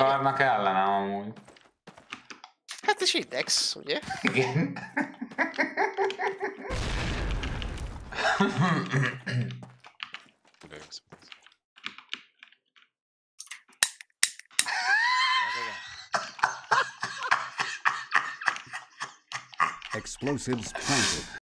akarnak ellene amúgy. Hát és index, ugye? Igen. Explosives planted.